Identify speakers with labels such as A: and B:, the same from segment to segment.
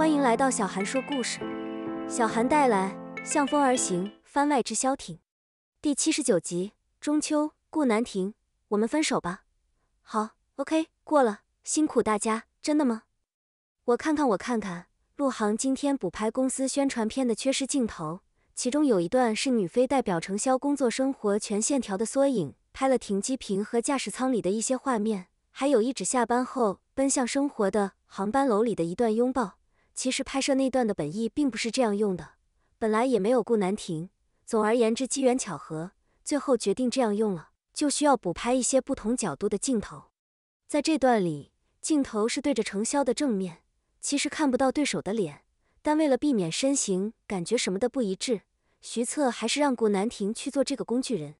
A: 欢迎来到小韩说故事。小韩带来《向风而行》番外之萧挺第七十九集。中秋，顾南亭，我们分手吧。好，OK，过了。辛苦大家，真的吗？我看看，我看看。陆航今天补拍公司宣传片的缺失镜头，其中有一段是女飞代表程潇工作生活全线条的缩影，拍了停机坪和驾驶舱里的一些画面，还有一指下班后奔向生活的航班楼里的一段拥抱。其实拍摄那段的本意并不是这样用的，本来也没有顾南亭。总而言之，机缘巧合，最后决定这样用了，就需要补拍一些不同角度的镜头。在这段里，镜头是对着程潇的正面，其实看不到对手的脸，但为了避免身形感觉什么的不一致，徐策还是让顾南亭去做这个工具人。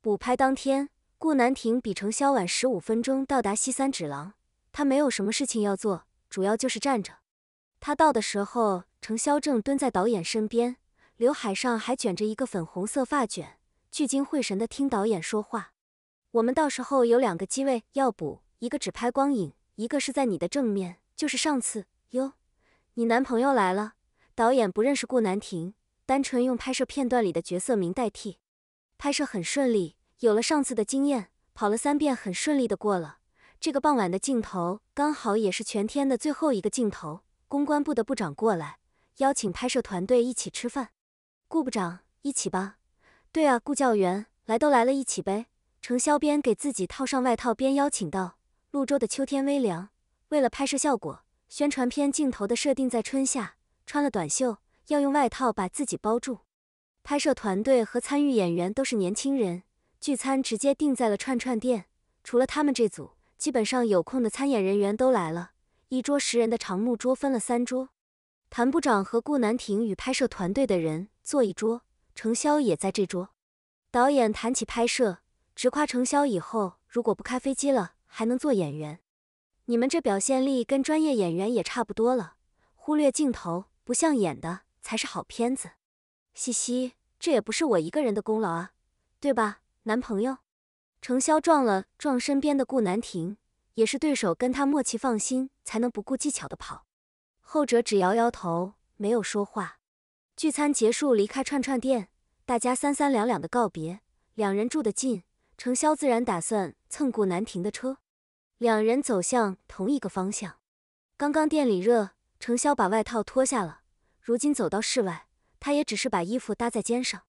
A: 补拍当天，顾南亭比程潇晚十五分钟到达西三指廊，他没有什么事情要做，主要就是站着。他到的时候，程潇正蹲在导演身边，刘海上还卷着一个粉红色发卷，聚精会神地听导演说话。我们到时候有两个机位要补。一个只拍光影，一个是在你的正面，就是上次哟，你男朋友来了。导演不认识顾南亭，单纯用拍摄片段里的角色名代替。拍摄很顺利，有了上次的经验，跑了三遍很顺利的过了。这个傍晚的镜头刚好也是全天的最后一个镜头。公关部的部长过来邀请拍摄团队一起吃饭。顾部长，一起吧。对啊，顾教员来都来了，一起呗。程潇边给自己套上外套边邀请道。潞州的秋天微凉，为了拍摄效果，宣传片镜头的设定在春夏，穿了短袖，要用外套把自己包住。拍摄团队和参与演员都是年轻人，聚餐直接定在了串串店。除了他们这组，基本上有空的参演人员都来了。一桌十人的长木桌分了三桌，谭部长和顾南亭与拍摄团队的人坐一桌，程潇也在这桌。导演谈起拍摄，直夸程潇以后如果不开飞机了。还能做演员？你们这表现力跟专业演员也差不多了，忽略镜头不像演的才是好片子。嘻嘻，这也不是我一个人的功劳啊，对吧，男朋友？程潇撞了撞身边的顾南亭，也是对手跟他默契放心，才能不顾技巧的跑。后者只摇摇头，没有说话。聚餐结束，离开串串店，大家三三两两的告别。两人住得近，程潇自然打算蹭顾南亭的车。两人走向同一个方向。刚刚店里热，程潇把外套脱下了。如今走到室外，他也只是把衣服搭在肩上。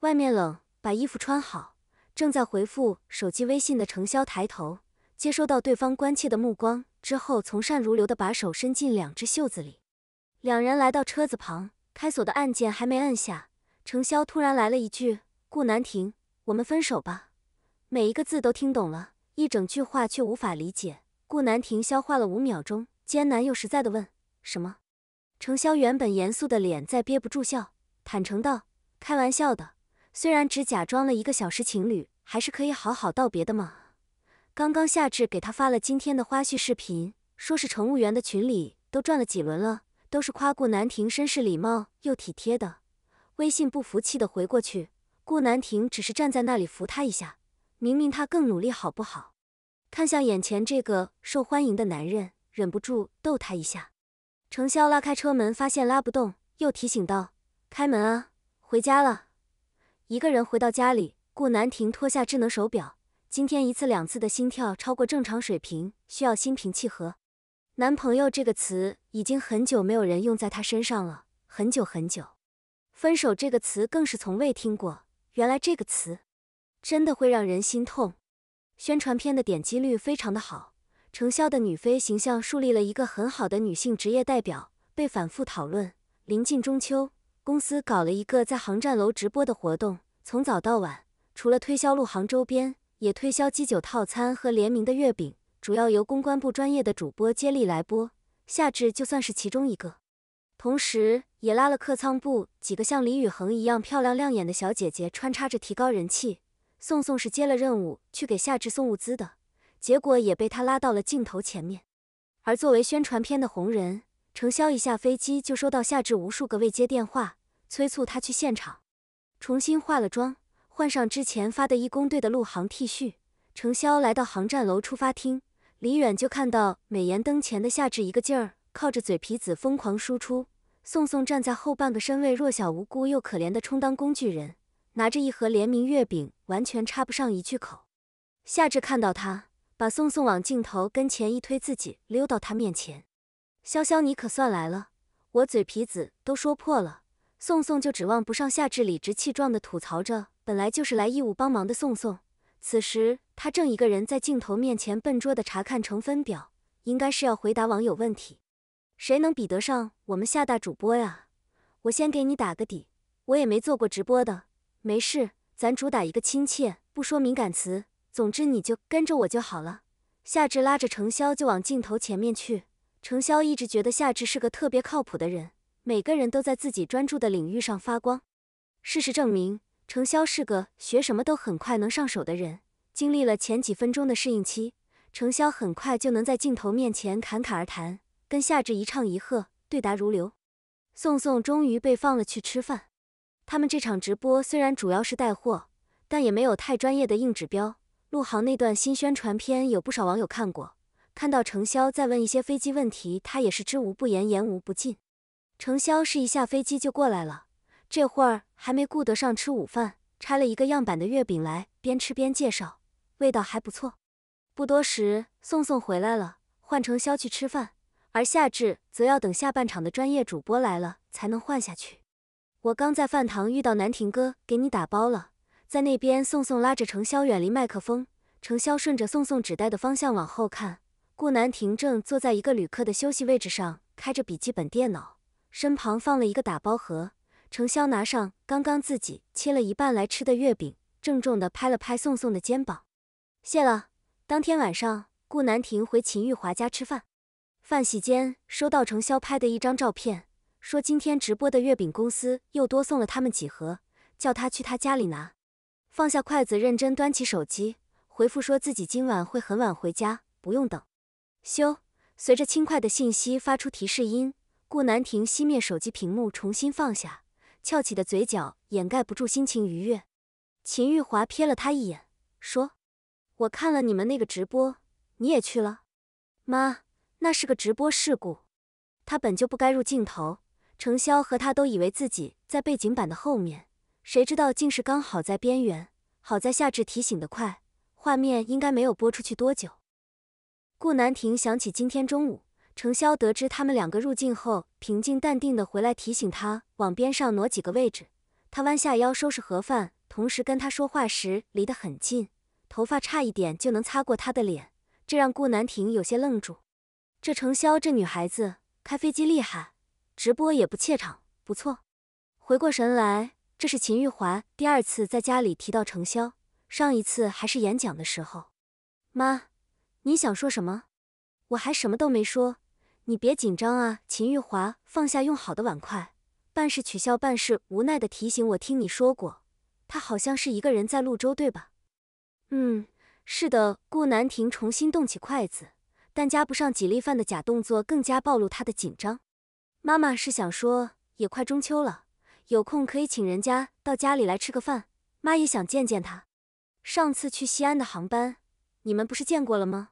A: 外面冷，把衣服穿好。正在回复手机微信的程潇抬头，接收到对方关切的目光之后，从善如流的把手伸进两只袖子里。两人来到车子旁，开锁的按键还没按下，程潇突然来了一句：“顾南亭，我们分手吧。”每一个字都听懂了。一整句话却无法理解，顾南亭消化了五秒钟，艰难又实在的问：“什么？”程潇原本严肃的脸再憋不住笑，坦诚道：“开玩笑的，虽然只假装了一个小时情侣，还是可以好好道别的嘛。”刚刚夏至给他发了今天的花絮视频，说是乘务员的群里都转了几轮了，都是夸顾南亭绅士礼貌又体贴的。微信不服气的回过去，顾南亭只是站在那里扶他一下。明明他更努力，好不好？看向眼前这个受欢迎的男人，忍不住逗他一下。程潇拉开车门，发现拉不动，又提醒道：“开门啊，回家了。”一个人回到家里，顾南亭脱下智能手表，今天一次两次的心跳超过正常水平，需要心平气和。男朋友这个词已经很久没有人用在他身上了，很久很久。分手这个词更是从未听过，原来这个词。真的会让人心痛。宣传片的点击率非常的好，程潇的女飞形象树立了一个很好的女性职业代表，被反复讨论。临近中秋，公司搞了一个在航站楼直播的活动，从早到晚，除了推销陆航周边，也推销鸡酒套餐和联名的月饼，主要由公关部专业的主播接力来播，夏至就算是其中一个。同时，也拉了客舱部几个像李宇恒一样漂亮亮眼的小姐姐，穿插着提高人气。宋宋是接了任务去给夏至送物资的，结果也被他拉到了镜头前面。而作为宣传片的红人，程潇一下飞机就收到夏至无数个未接电话，催促他去现场。重新化了妆，换上之前发的义工队的陆航 T 恤，程潇来到航站楼出发厅，离远就看到美颜灯前的夏至一个劲儿靠着嘴皮子疯狂输出，宋宋站在后半个身位，弱小无辜又可怜的充当工具人，拿着一盒联名月饼，完全插不上一句口。夏至看到他，把宋宋往镜头跟前一推，自己溜到他面前。潇潇，你可算来了，我嘴皮子都说破了。宋宋就指望不上夏至，理直气壮地吐槽着，本来就是来义务帮忙的宋宋，此时他正一个人在镜头面前笨拙地查看成分表，应该是要回答网友问题。谁能比得上我们夏大主播呀？我先给你打个底，我也没做过直播的，没事，咱主打一个亲切，不说敏感词。总之你就跟着我就好了。夏至拉着程潇就往镜头前面去。程潇一直觉得夏至是个特别靠谱的人。每个人都在自己专注的领域上发光。事实证明，程潇是个学什么都很快能上手的人。经历了前几分钟的适应期，程潇很快就能在镜头面前侃侃而谈，跟夏至一唱一和，对答如流。宋宋终于被放了去吃饭。他们这场直播虽然主要是带货，但也没有太专业的硬指标。陆航那段新宣传片有不少网友看过，看到程潇在问一些飞机问题，他也是知无不言，言无不尽。程潇是一下飞机就过来了，这会儿还没顾得上吃午饭，拆了一个样板的月饼来，边吃边介绍，味道还不错。不多时，宋宋回来了，换程潇去吃饭，而夏至则要等下半场的专业主播来了才能换下去。我刚在饭堂遇到南亭哥，给你打包了，在那边。宋宋拉着程潇远离麦克风，程潇顺着宋宋指带的方向往后看，顾南亭正坐在一个旅客的休息位置上，开着笔记本电脑。身旁放了一个打包盒，程潇拿上刚刚自己切了一半来吃的月饼，郑重地拍了拍宋宋的肩膀，谢了。当天晚上，顾南亭回秦玉华家吃饭，饭席间收到程潇拍的一张照片，说今天直播的月饼公司又多送了他们几盒，叫他去他家里拿。放下筷子，认真端起手机，回复说自己今晚会很晚回家，不用等。咻，随着轻快的信息发出提示音。顾南亭熄灭手机屏幕，重新放下，翘起的嘴角掩盖不住心情愉悦。秦玉华瞥了他一眼，说：“我看了你们那个直播，你也去了？妈，那是个直播事故，他本就不该入镜头。程潇和他都以为自己在背景板的后面，谁知道竟是刚好在边缘。好在夏至提醒的快，画面应该没有播出去多久。”顾南亭想起今天中午。程潇得知他们两个入境后，平静淡定的回来提醒他往边上挪几个位置。他弯下腰收拾盒饭，同时跟他说话时离得很近，头发差一点就能擦过他的脸，这让顾南亭有些愣住。这程潇这女孩子开飞机厉害，直播也不怯场，不错。回过神来，这是秦玉华第二次在家里提到程潇，上一次还是演讲的时候。妈，你想说什么？我还什么都没说。你别紧张啊，秦玉华放下用好的碗筷，办事取笑办事无奈的提醒我，听你说过，他好像是一个人在潞州，对吧？嗯，是的。顾南亭重新动起筷子，但加不上几粒饭的假动作更加暴露他的紧张。妈妈是想说，也快中秋了，有空可以请人家到家里来吃个饭，妈也想见见他。上次去西安的航班，你们不是见过了吗？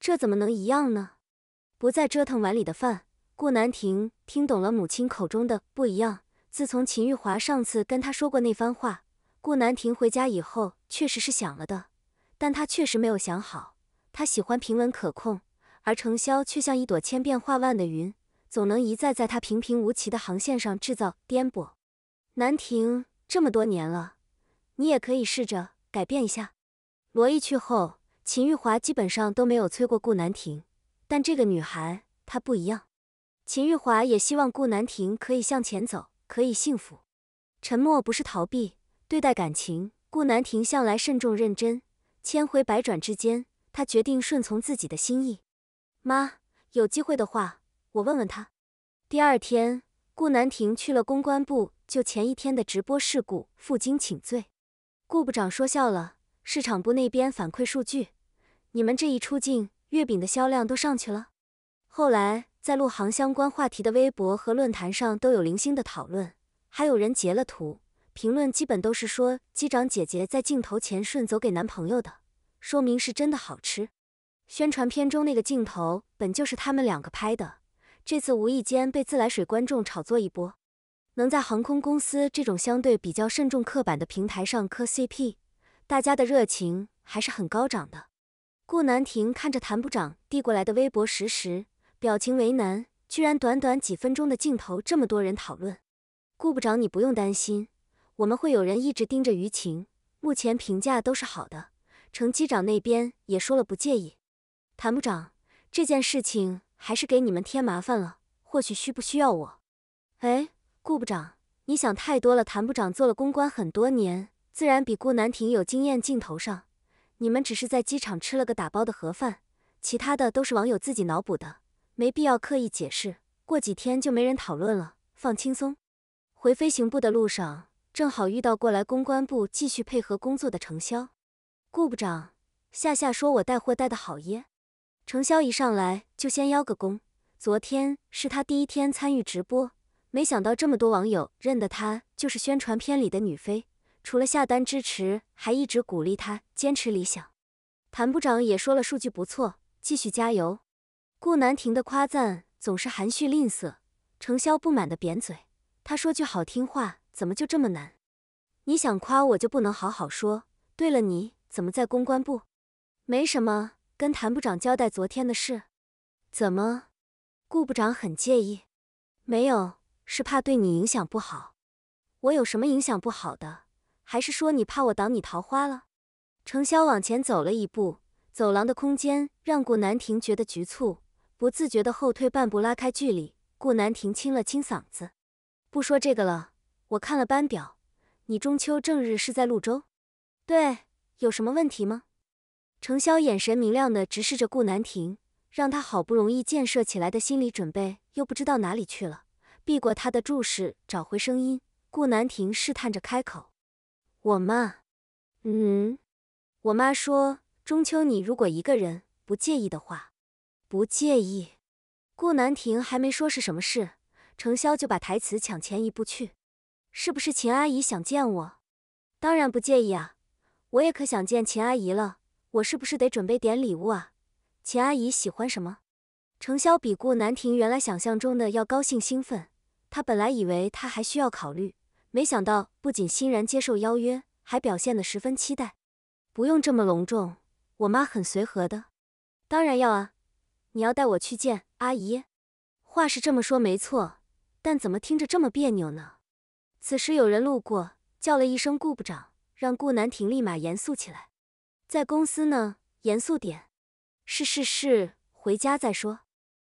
A: 这怎么能一样呢？不再折腾碗里的饭，顾南亭听懂了母亲口中的不一样。自从秦玉华上次跟他说过那番话，顾南亭回家以后确实是想了的，但他确实没有想好。他喜欢平稳可控，而程潇却像一朵千变化万的云，总能一再在他平平无奇的航线上制造颠簸。南亭这么多年了，你也可以试着改变一下。罗毅去后，秦玉华基本上都没有催过顾南亭。但这个女孩她不一样，秦玉华也希望顾南亭可以向前走，可以幸福。沉默不是逃避，对待感情，顾南亭向来慎重认真。千回百转之间，他决定顺从自己的心意。妈，有机会的话，我问问他。第二天，顾南亭去了公关部，就前一天的直播事故负荆请罪。顾部长说笑了，市场部那边反馈数据，你们这一出镜。月饼的销量都上去了。后来在陆航相关话题的微博和论坛上都有零星的讨论，还有人截了图，评论基本都是说机长姐姐在镜头前顺走给男朋友的，说明是真的好吃。宣传片中那个镜头本就是他们两个拍的，这次无意间被自来水观众炒作一波，能在航空公司这种相对比较慎重刻板的平台上磕 CP，大家的热情还是很高涨的。顾南亭看着谭部长递过来的微博时时，表情为难。居然短短几分钟的镜头，这么多人讨论。顾部长，你不用担心，我们会有人一直盯着舆情，目前评价都是好的。程机长那边也说了不介意。谭部长，这件事情还是给你们添麻烦了，或许需不需要我？哎，顾部长，你想太多了。谭部长做了公关很多年，自然比顾南亭有经验。镜头上，你们只是在机场吃了个打包的盒饭，其他的都是网友自己脑补的。没必要刻意解释，过几天就没人讨论了，放轻松。回飞行部的路上，正好遇到过来公关部继续配合工作的程潇。顾部长，夏夏说我带货带的好耶。程潇一上来就先邀个功，昨天是他第一天参与直播，没想到这么多网友认得他就是宣传片里的女飞，除了下单支持，还一直鼓励他坚持理想。谭部长也说了数据不错，继续加油。顾南亭的夸赞总是含蓄吝啬，程潇不满的扁嘴。他说句好听话，怎么就这么难？你想夸我就不能好好说？对了，你怎么在公关部？没什么，跟谭部长交代昨天的事。怎么？顾部长很介意？没有，是怕对你影响不好。我有什么影响不好的？还是说你怕我挡你桃花了？程潇往前走了一步，走廊的空间让顾南亭觉得局促。不自觉的后退半步，拉开距离。顾南亭清了清嗓子，不说这个了。我看了班表，你中秋正日是在潞州。对，有什么问题吗？程潇眼神明亮的直视着顾南亭，让他好不容易建设起来的心理准备又不知道哪里去了。避过他的注视，找回声音。顾南亭试探着开口：“我妈，嗯，我妈说中秋你如果一个人不介意的话。”不介意，顾南亭还没说是什么事，程潇就把台词抢前一步去。是不是秦阿姨想见我？当然不介意啊，我也可想见秦阿姨了。我是不是得准备点礼物啊？秦阿姨喜欢什么？程潇比顾南亭原来想象中的要高兴兴奋。他本来以为他还需要考虑，没想到不仅欣然接受邀约，还表现得十分期待。不用这么隆重，我妈很随和的。当然要啊。你要带我去见阿姨，话是这么说没错，但怎么听着这么别扭呢？此时有人路过，叫了一声顾部长，让顾南亭立马严肃起来。在公司呢，严肃点。是是是，回家再说。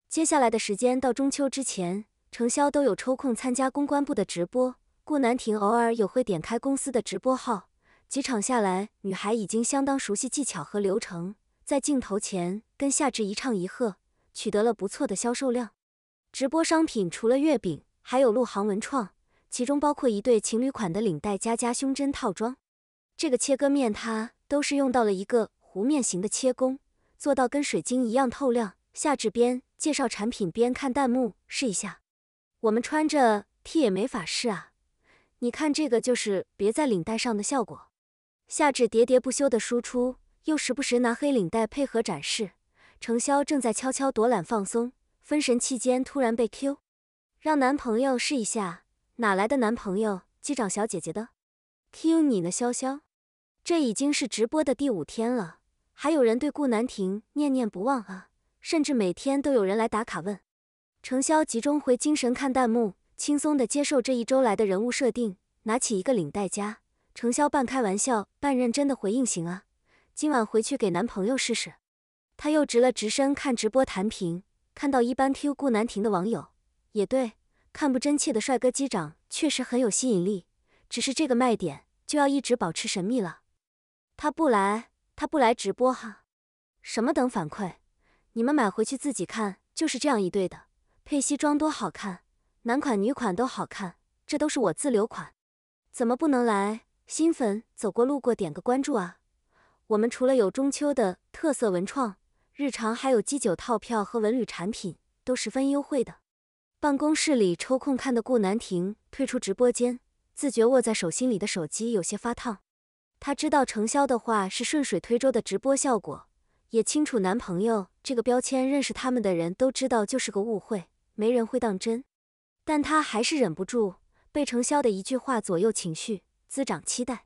A: 接下来的时间到中秋之前，程潇都有抽空参加公关部的直播，顾南亭偶尔也会点开公司的直播号。几场下来，女孩已经相当熟悉技巧和流程。在镜头前跟夏至一唱一和，取得了不错的销售量。直播商品除了月饼，还有陆航文创，其中包括一对情侣款的领带加加胸针套装。这个切割面它都是用到了一个弧面型的切工，做到跟水晶一样透亮。夏至边介绍产品边看弹幕，试一下。我们穿着 T 也没法试啊，你看这个就是别在领带上的效果。夏至喋喋不休的输出。又时不时拿黑领带配合展示，程潇正在悄悄躲懒放松分神期间，突然被 Q，让男朋友试一下。哪来的男朋友？机长小姐姐的 Q 你呢，潇潇？这已经是直播的第五天了，还有人对顾南亭念念不忘啊，甚至每天都有人来打卡问。程潇集中回精神看弹幕，轻松的接受这一周来的人物设定，拿起一个领带夹，程潇半开玩笑半认真的回应：行啊。今晚回去给男朋友试试。他又直了直身看直播弹屏，看到一般 Q 顾南亭的网友，也对，看不真切的帅哥机长确实很有吸引力，只是这个卖点就要一直保持神秘了。他不来，他不来直播哈？什么等反馈？你们买回去自己看，就是这样一对的，配西装多好看，男款女款都好看，这都是我自留款，怎么不能来？新粉走过路过点个关注啊！我们除了有中秋的特色文创，日常还有机酒套票和文旅产品，都十分优惠的。办公室里抽空看的顾南亭退出直播间，自觉握在手心里的手机有些发烫。他知道程潇的话是顺水推舟的直播效果，也清楚男朋友这个标签认识他们的人都知道就是个误会，没人会当真。但他还是忍不住被程潇的一句话左右情绪，滋长期待。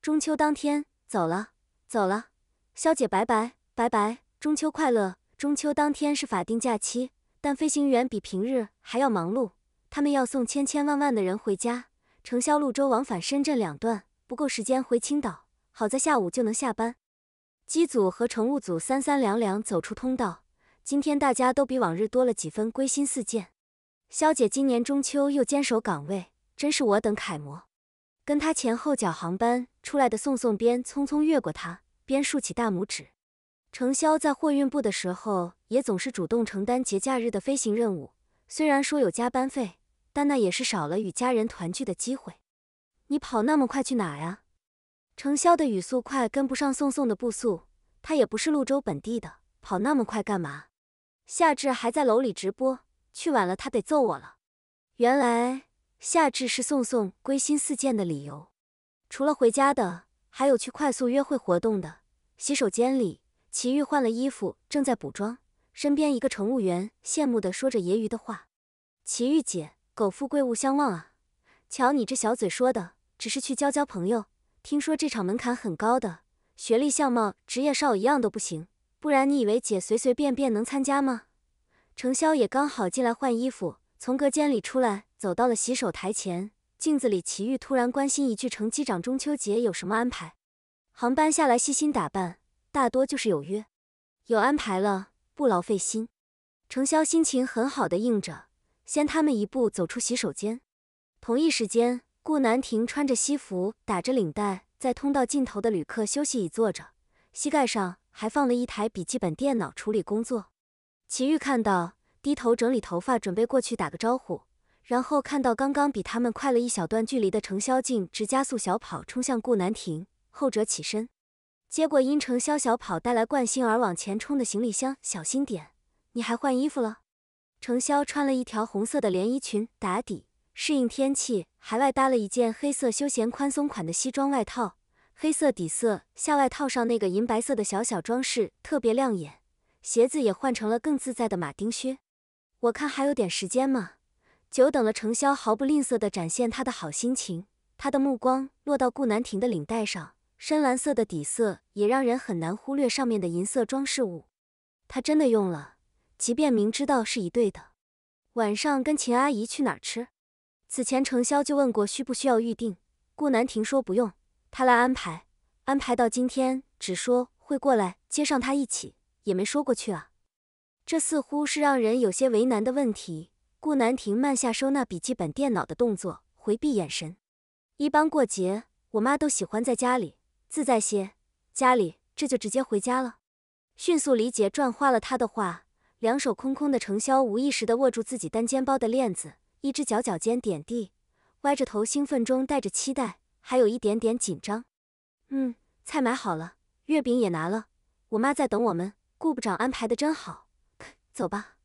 A: 中秋当天，走了，走了，肖姐，拜拜，拜拜，中秋快乐。中秋当天是法定假期，但飞行员比平日还要忙碌，他们要送千千万万的人回家。程潇潞州往返深圳两段，不够时间回青岛，好在下午就能下班。机组和乘务组三三两两走出通道，今天大家都比往日多了几分归心似箭。肖姐今年中秋又坚守岗位，真是我等楷模。跟她前后脚航班出来的宋宋边匆匆越过她，边竖起大拇指。程潇在货运部的时候，也总是主动承担节假日的飞行任务，虽然说有加班费，但那也是少了与家人团聚的机会。你跑那么快去哪呀？程潇的语速快跟不上宋宋的步速，他也不是潞州本地的，跑那么快干嘛？夏至还在楼里直播，去晚了他得揍我了。原来夏至是宋宋归心似箭的理由，除了回家的，还有去快速约会活动的。洗手间里，齐豫换了衣服，正在补妆，身边一个乘务员羡慕地说着揶揄的话：“齐豫姐，苟富贵勿相忘啊！瞧你这小嘴说的，只是去交交朋友。”听说这场门槛很高的，学历、相貌、职业少一样都不行，不然你以为姐随随便便能参加吗？程潇也刚好进来换衣服，从隔间里出来，走到了洗手台前，镜子里齐豫突然关心一句：“程机长中秋节有什么安排？”航班下来细心打扮，大多就是有约，有安排了，不劳费心。程潇心情很好的应着，先他们一步走出洗手间，同一时间。顾南亭穿着西服，打着领带，在通道尽头的旅客休息椅坐着，膝盖上还放了一台笔记本电脑处理工作。齐豫看到，低头整理头发，准备过去打个招呼，然后看到刚刚比他们快了一小段距离的程潇竟直加速小跑冲向顾南亭，后者起身接过因程潇小跑带来惯性而往前冲的行李箱，小心点，你还换衣服了？程潇穿了一条红色的连衣裙打底。适应天气，还外搭了一件黑色休闲宽松款的西装外套，黑色底色，下外套上那个银白色的小小装饰特别亮眼。鞋子也换成了更自在的马丁靴。我看还有点时间嘛，久等了。程潇毫不吝啬地展现他的好心情，他的目光落到顾南亭的领带上，深蓝色的底色也让人很难忽略上面的银色装饰物。他真的用了，即便明知道是一对的。晚上跟秦阿姨去哪儿吃？此前程潇就问过需不需要预定，顾南亭说不用，他来安排。安排到今天，只说会过来接上他一起，也没说过去啊。这似乎是让人有些为难的问题。顾南亭慢下收纳笔记本电脑的动作，回避眼神。一般过节，我妈都喜欢在家里自在些，家里这就直接回家了。迅速理解转化了他的话，两手空空的程潇无意识地握住自己单肩包的链子。一只脚脚尖点地，歪着头，兴奋中带着期待，还有一点点紧张。嗯，菜买好了，月饼也拿了，我妈在等我们。顾部长安排的真好，走吧。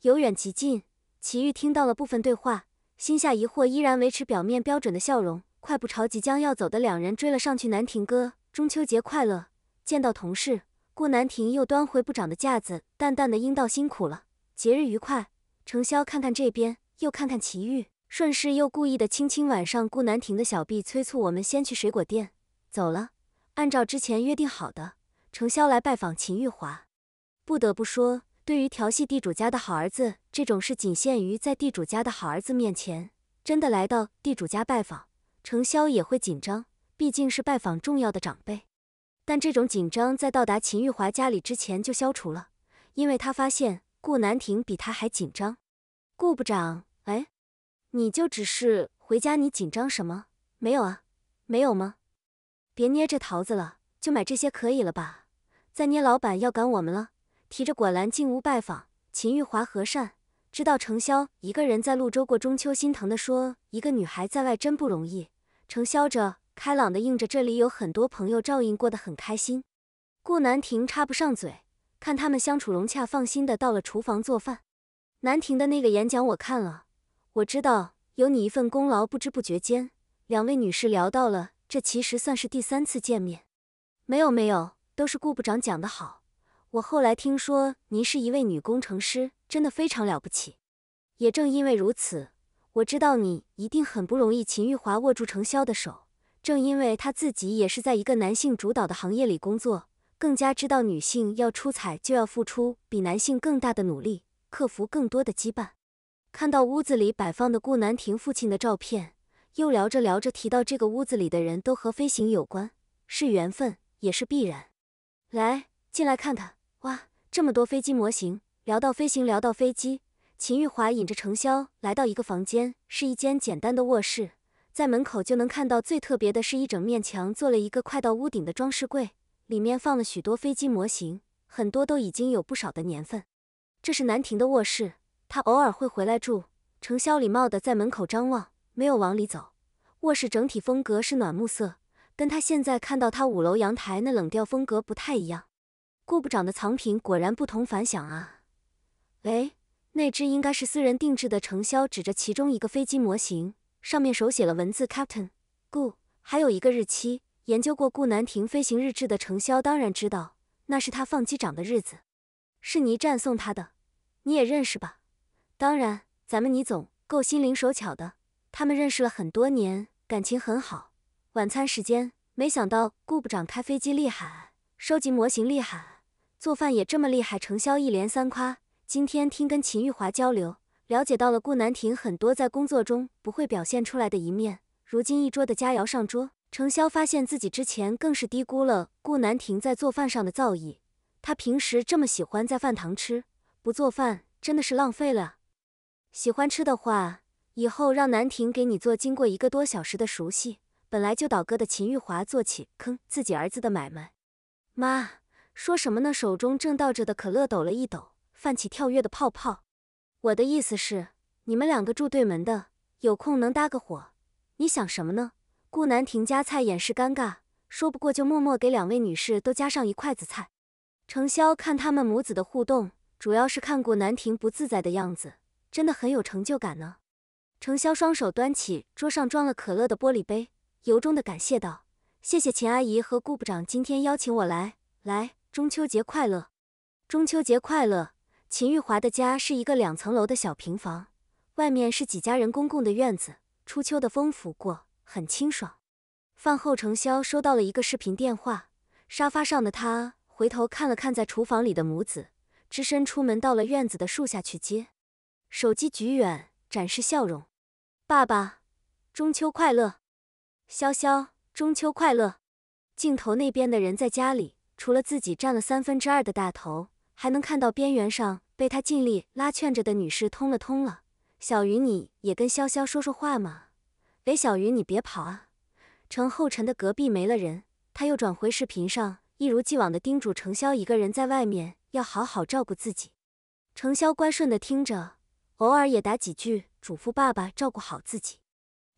A: 由远及近，齐豫听到了部分对话，心下疑惑依然维持表面标准的笑容，快步朝即将要走的两人追了上去。南亭哥，中秋节快乐！见到同事，顾南亭又端回部长的架子，淡淡的应道：“辛苦了，节日愉快。”程潇看看这边。又看看齐豫，顺势又故意的亲亲晚上顾南亭的小臂，催促我们先去水果店。走了，按照之前约定好的，程潇来拜访秦玉华。不得不说，对于调戏地主家的好儿子这种事，仅限于在地主家的好儿子面前。真的来到地主家拜访，程潇也会紧张，毕竟是拜访重要的长辈。但这种紧张在到达秦玉华家里之前就消除了，因为他发现顾南亭比他还紧张。顾部长，哎，你就只是回家，你紧张什么？没有啊，没有吗？别捏这桃子了，就买这些可以了吧？再捏，老板要赶我们了。提着果篮进屋拜访，秦玉华和善，知道程潇一个人在潞州过中秋，心疼的说：“一个女孩在外真不容易。”程潇着开朗的应着：“这里有很多朋友照应，过得很开心。”顾南亭插不上嘴，看他们相处融洽，放心的到了厨房做饭。南亭的那个演讲我看了，我知道有你一份功劳。不知不觉间，两位女士聊到了，这其实算是第三次见面。没有没有，都是顾部长讲的好。我后来听说您是一位女工程师，真的非常了不起。也正因为如此，我知道你一定很不容易。秦玉华握住程潇的手，正因为他自己也是在一个男性主导的行业里工作，更加知道女性要出彩就要付出比男性更大的努力，克服更多的羁绊。看到屋子里摆放的顾南亭父亲的照片，又聊着聊着提到这个屋子里的人都和飞行有关，是缘分也是必然。来，进来看看。这么多飞机模型。聊到飞行，聊到飞机。秦玉华引着程潇来到一个房间，是一间简单的卧室，在门口就能看到。最特别的是一整面墙做了一个快到屋顶的装饰柜，里面放了许多飞机模型，很多都已经有不少的年份。这是南亭的卧室，他偶尔会回来住。程潇礼貌的在门口张望，没有往里走。卧室整体风格是暖木色，跟他现在看到他五楼阳台那冷调风格不太一样。顾部长的藏品果然不同凡响啊！喂。那只应该是私人定制的。程潇指着其中一个飞机模型，上面手写了文字 “Captain 顾”，还有一个日期。研究过顾南亭飞行日志的程潇当然知道，那是他放机长的日子，是倪战送他的。你也认识吧？当然，咱们倪总够心灵手巧的，他们认识了很多年，感情很好。晚餐时间，没想到顾部长开飞机厉害，收集模型厉害，做饭也这么厉害。程潇一连三夸。今天听跟秦玉华交流，了解到了顾南亭很多在工作中不会表现出来的一面。如今一桌的佳肴上桌，程潇发现自己之前更是低估了顾南亭在做饭上的造诣。他平时这么喜欢在饭堂吃，不做饭真的是浪费了。喜欢吃的话，以后让南亭给你做。经过一个多小时的熟悉，本来就倒戈的秦玉华做起坑自己儿子的买卖。妈，说什么呢？手中正倒着的可乐抖了一抖。泛起跳跃的泡泡。我的意思是，你们两个住对门的，有空能搭个伙。你想什么呢？顾南亭夹菜掩饰尴尬，说不过就默默给两位女士都夹上一筷子菜。程潇看他们母子的互动，主要是看顾南亭不自在的样子，真的很有成就感呢。程潇双手端起桌上装了可乐的玻璃杯，由衷的感谢道：“谢谢秦阿姨和顾部长今天邀请我来，来中秋节快乐，中秋节快乐。”秦玉华的家是一个两层楼的小平房，外面是几家人公共的院子。初秋的风拂过，很清爽。饭后，程潇收到了一个视频电话，沙发上的他回头看了看在厨房里的母子，只身出门到了院子的树下去接。手机举远，展示笑容。爸爸，中秋快乐！潇潇，中秋快乐！镜头那边的人在家里，除了自己占了三分之二的大头，还能看到边缘上。被他尽力拉劝着的女士通了通了，小云你也跟潇潇说说话嘛。喂，小云你别跑啊！程后尘的隔壁没了人，他又转回视频上，一如既往的叮嘱程潇一个人在外面要好好照顾自己。程潇乖顺的听着，偶尔也打几句，嘱咐爸爸照顾好自己。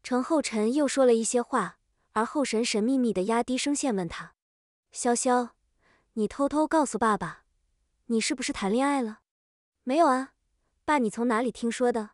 A: 程后尘又说了一些话，而后神神秘秘的压低声线问他：潇潇，你偷偷告诉爸爸，你是不是谈恋爱了？没有啊，爸，你从哪里听说的？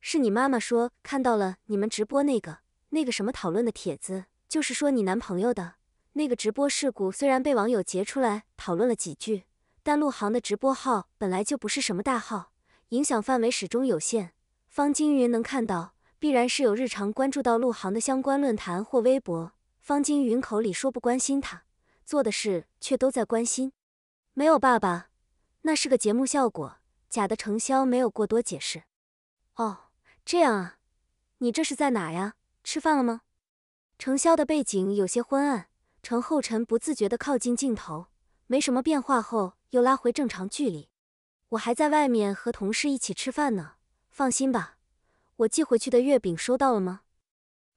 A: 是你妈妈说看到了你们直播那个那个什么讨论的帖子，就是说你男朋友的那个直播事故。虽然被网友截出来讨论了几句，但陆航的直播号本来就不是什么大号，影响范围始终有限。方金云能看到，必然是有日常关注到陆航的相关论坛或微博。方金云口里说不关心他，做的事却都在关心。没有，爸爸，那是个节目效果。假的程潇没有过多解释。哦，这样啊，你这是在哪呀？吃饭了吗？程潇的背景有些昏暗，程后尘不自觉地靠近镜头，没什么变化后又拉回正常距离。我还在外面和同事一起吃饭呢。放心吧，我寄回去的月饼收到了吗？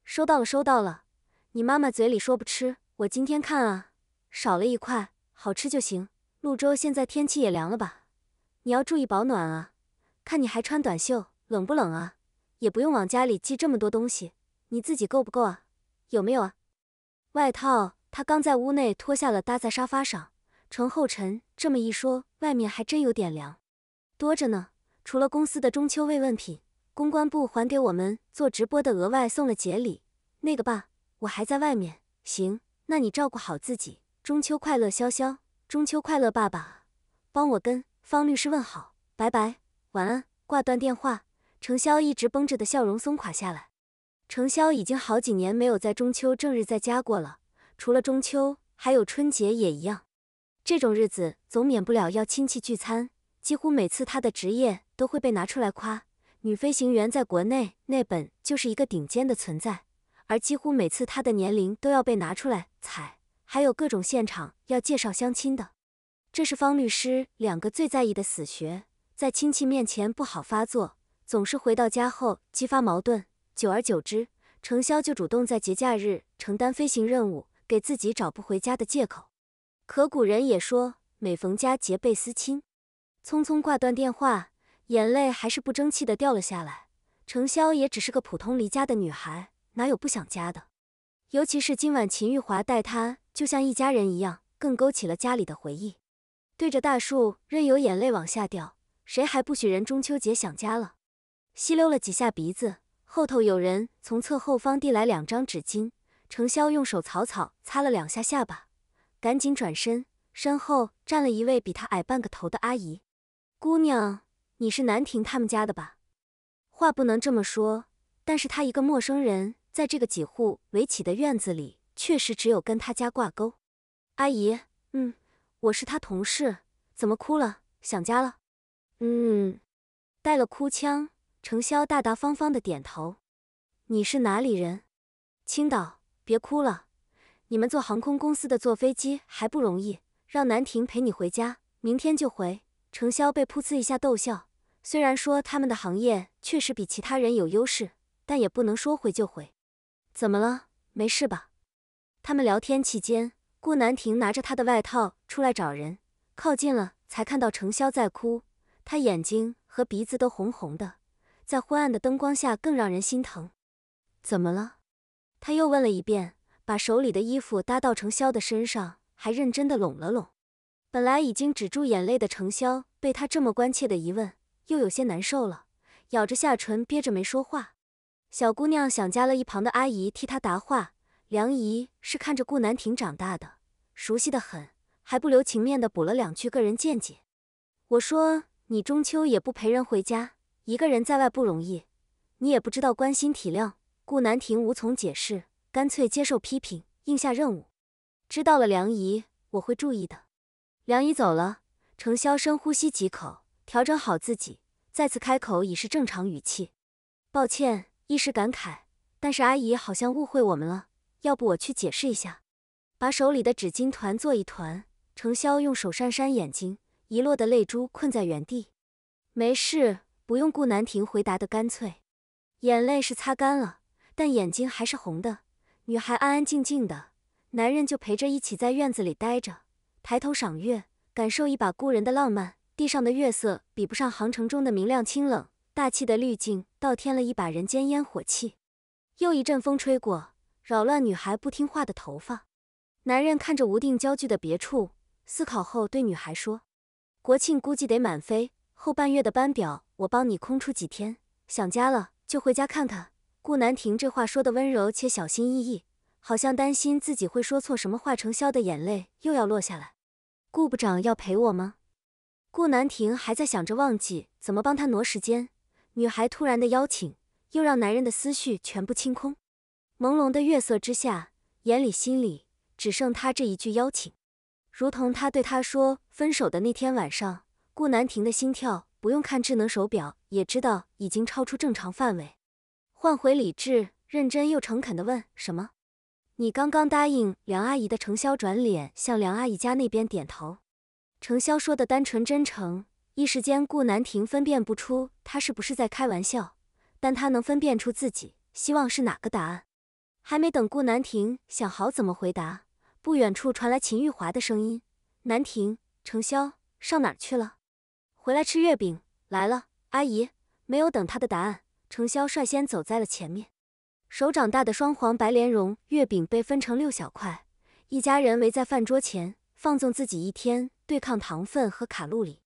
A: 收到了，收到了。你妈妈嘴里说不吃，我今天看啊，少了一块，好吃就行。陆州现在天气也凉了吧？你要注意保暖啊！看你还穿短袖，冷不冷啊？也不用往家里寄这么多东西，你自己够不够啊？有没有啊？外套他刚在屋内脱下了，搭在沙发上。程后尘这么一说，外面还真有点凉，多着呢。除了公司的中秋慰问品，公关部还给我们做直播的额外送了节礼。那个吧，我还在外面。行，那你照顾好自己，中秋快乐，潇潇。中秋快乐，爸爸，帮我跟。方律师问好，拜拜，晚安。挂断电话，程潇一直绷着的笑容松垮下来。程潇已经好几年没有在中秋正日在家过了，除了中秋，还有春节也一样。这种日子总免不了要亲戚聚餐，几乎每次他的职业都会被拿出来夸。女飞行员在国内那本就是一个顶尖的存在，而几乎每次他的年龄都要被拿出来踩，还有各种现场要介绍相亲的。这是方律师两个最在意的死穴，在亲戚面前不好发作，总是回到家后激发矛盾。久而久之，程潇就主动在节假日承担飞行任务，给自己找不回家的借口。可古人也说，每逢佳节倍思亲。匆匆挂断电话，眼泪还是不争气的掉了下来。程潇也只是个普通离家的女孩，哪有不想家的？尤其是今晚秦玉华带她就像一家人一样，更勾起了家里的回忆。对着大树，任由眼泪往下掉，谁还不许人中秋节想家了？吸溜了几下鼻子，后头有人从侧后方递来两张纸巾，程潇用手草草擦了两下下巴，赶紧转身，身后站了一位比他矮半个头的阿姨。姑娘，你是南亭他们家的吧？话不能这么说，但是他一个陌生人，在这个几户围起的院子里，确实只有跟他家挂钩。阿姨，嗯。我是他同事，怎么哭了？想家了？嗯，带了哭腔。程潇大大方方的点头。你是哪里人？青岛。别哭了，你们坐航空公司的坐飞机还不容易，让南亭陪你回家，明天就回。程潇被噗呲一下逗笑。虽然说他们的行业确实比其他人有优势，但也不能说回就回。怎么了？没事吧？他们聊天期间。顾南亭拿着他的外套出来找人，靠近了才看到程潇在哭，他眼睛和鼻子都红红的，在昏暗的灯光下更让人心疼。怎么了？他又问了一遍，把手里的衣服搭到程潇的身上，还认真的拢了拢。本来已经止住眼泪的程潇，被他这么关切的一问，又有些难受了，咬着下唇憋着没说话。小姑娘想家了，一旁的阿姨替她答话。梁姨是看着顾南亭长大的，熟悉的很，还不留情面的补了两句个人见解。我说你中秋也不陪人回家，一个人在外不容易，你也不知道关心体谅。顾南亭无从解释，干脆接受批评，应下任务。知道了，梁姨，我会注意的。梁姨走了，程潇深呼吸几口，调整好自己，再次开口已是正常语气。抱歉，一时感慨，但是阿姨好像误会我们了。要不我去解释一下，把手里的纸巾团作一团。程潇用手扇扇眼睛，遗落的泪珠困在原地。没事，不用。顾南亭回答的干脆，眼泪是擦干了，但眼睛还是红的。女孩安安静静的，男人就陪着一起在院子里待着，抬头赏月，感受一把故人的浪漫。地上的月色比不上航程中的明亮清冷，大气的滤镜倒添了一把人间烟火气。又一阵风吹过。扰乱女孩不听话的头发，男人看着无定焦距的别处，思考后对女孩说：“国庆估计得满飞，后半月的班表我帮你空出几天。想家了就回家看看。”顾南亭这话说的温柔且小心翼翼，好像担心自己会说错什么话。程潇的眼泪又要落下来。顾部长要陪我吗？顾南亭还在想着忘记怎么帮他挪时间，女孩突然的邀请，又让男人的思绪全部清空。朦胧的月色之下，眼里心里只剩他这一句邀请，如同他对他说分手的那天晚上。顾南亭的心跳不用看智能手表也知道已经超出正常范围，换回理智，认真又诚恳地问：“什么？你刚刚答应梁阿姨的？”程潇转脸向梁阿姨家那边点头。程潇说的单纯真诚，一时间顾南亭分辨不出他是不是在开玩笑，但他能分辨出自己希望是哪个答案。还没等顾南亭想好怎么回答，不远处传来秦玉华的声音：“南亭，程潇上哪儿去了？回来吃月饼来了。”阿姨没有等他的答案，程潇率先走在了前面。手掌大的双黄白莲蓉月饼被分成六小块，一家人围在饭桌前，放纵自己一天对抗糖分和卡路里。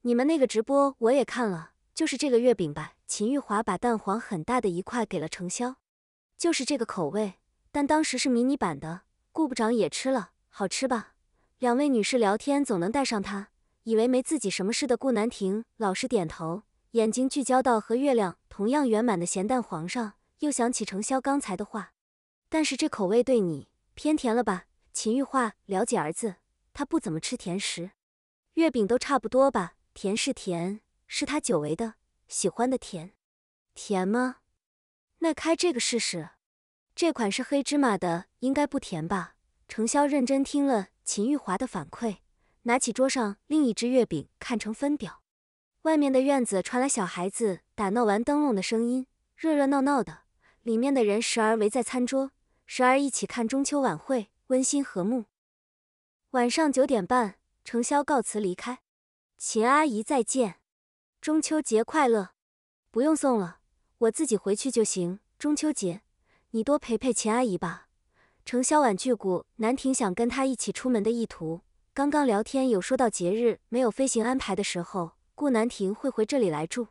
A: 你们那个直播我也看了，就是这个月饼吧？秦玉华把蛋黄很大的一块给了程潇。就是这个口味，但当时是迷你版的。顾部长也吃了，好吃吧？两位女士聊天总能带上他，以为没自己什么事的顾南亭老实点头，眼睛聚焦到和月亮同样圆满的咸蛋黄上，又想起程潇刚才的话。但是这口味对你偏甜了吧？秦玉话了解儿子，他不怎么吃甜食，月饼都差不多吧。甜是甜，是他久违的喜欢的甜。甜吗？那开这个试试。这款是黑芝麻的，应该不甜吧？程潇认真听了秦玉华的反馈，拿起桌上另一只月饼，看成分表。外面的院子传来小孩子打闹玩灯笼的声音，热热闹闹的。里面的人时而围在餐桌，时而一起看中秋晚会，温馨和睦。晚上九点半，程潇告辞离开。秦阿姨再见，中秋节快乐。不用送了，我自己回去就行。中秋节，你多陪陪秦阿姨吧。程潇婉拒顾南亭想跟他一起出门的意图。刚刚聊天有说到节日没有飞行安排的时候，顾南亭会回这里来住。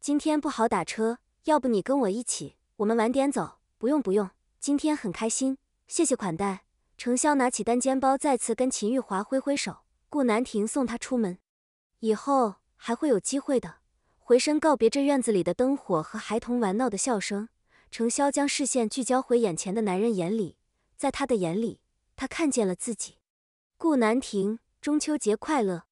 A: 今天不好打车，要不你跟我一起，我们晚点走。不用不用，今天很开心，谢谢款待。程潇拿起单肩包，再次跟秦玉华挥挥手。顾南亭送他出门。以后还会有机会的。回身告别这院子里的灯火和孩童玩闹的笑声，程潇将视线聚焦回眼前的男人眼里，在他的眼里，他看见了自己。顾南亭，中秋节快乐。